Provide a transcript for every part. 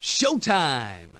Showtime!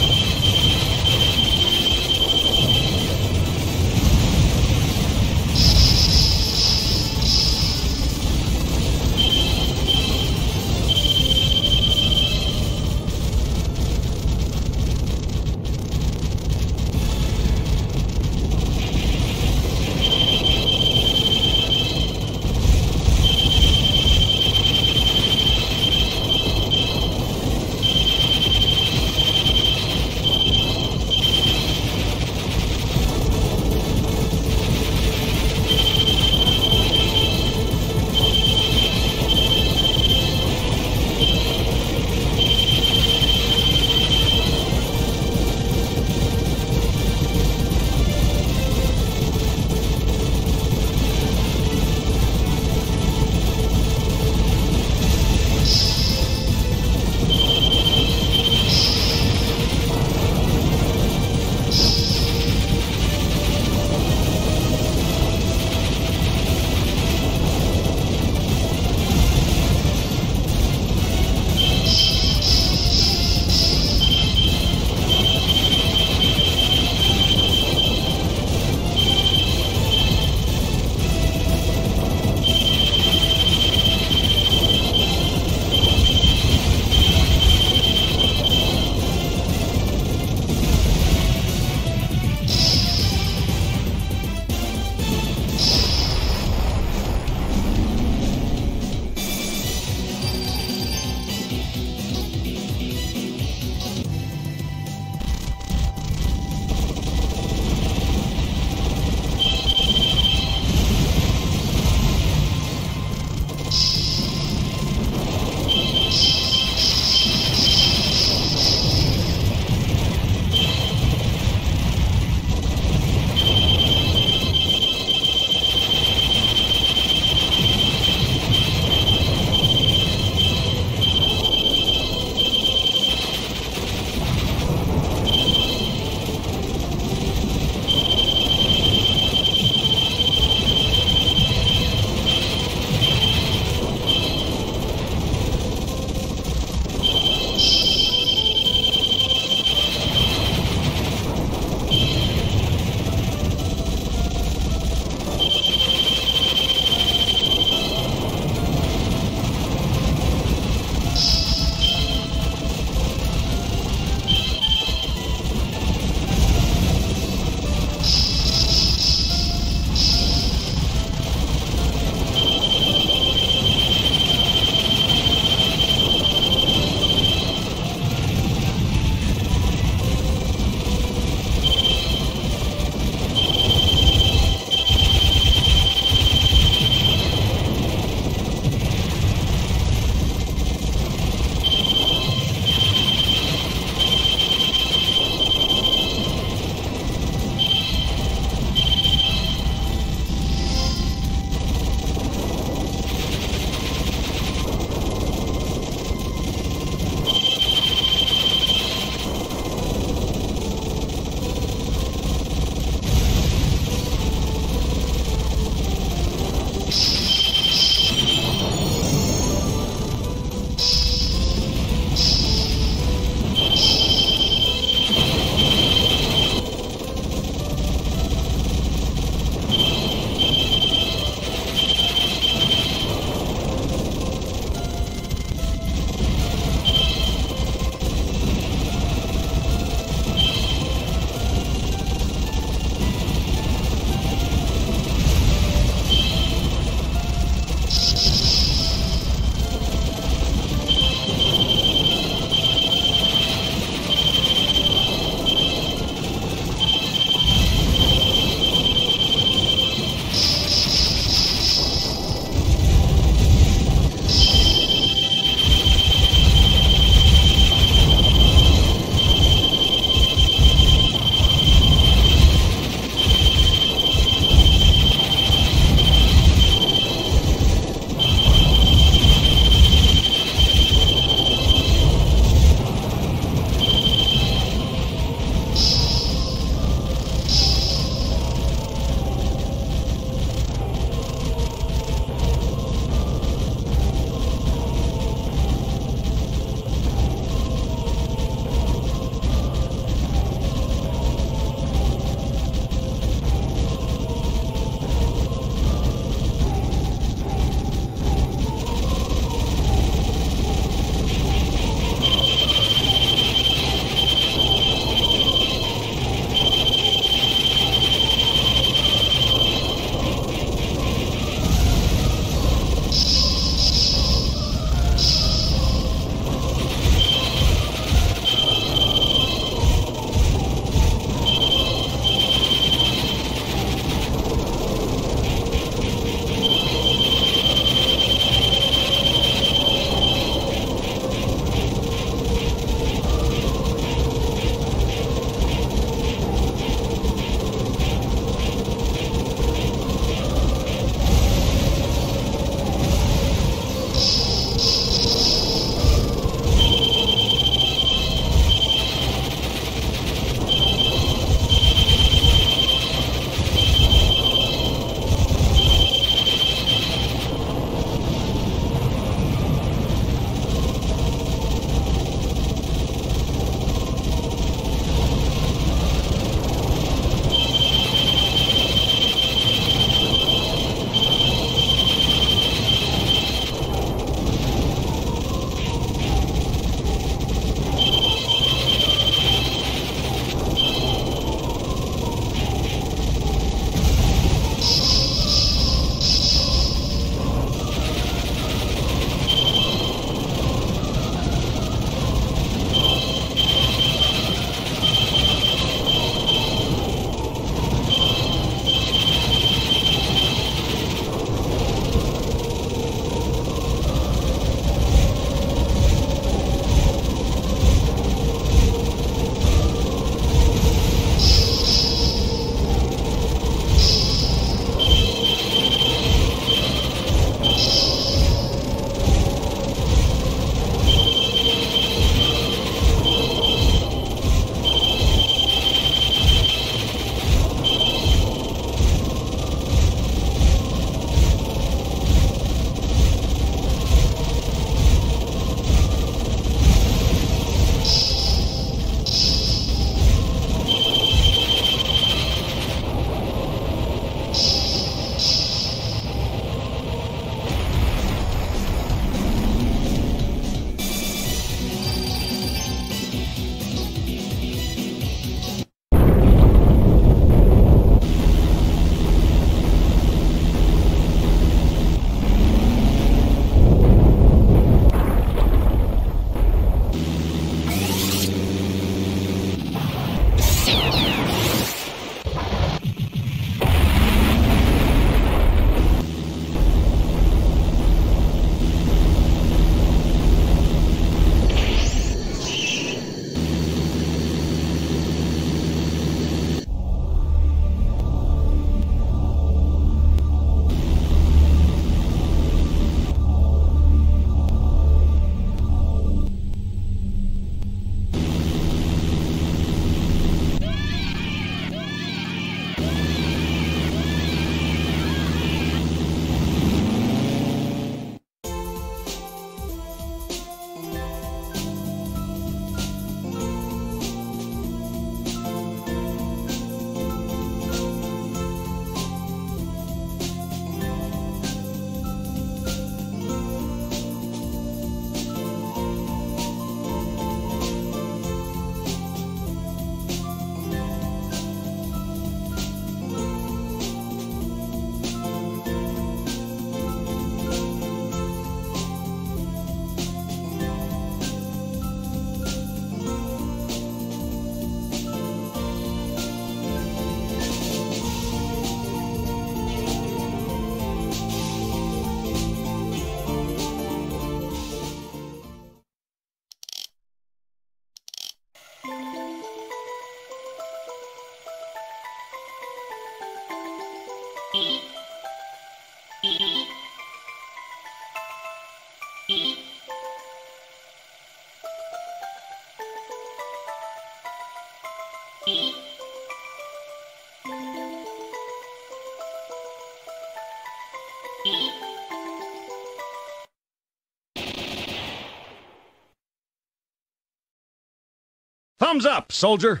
Thumbs up, soldier!